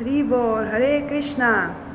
Hari Bol, Hare Krishna.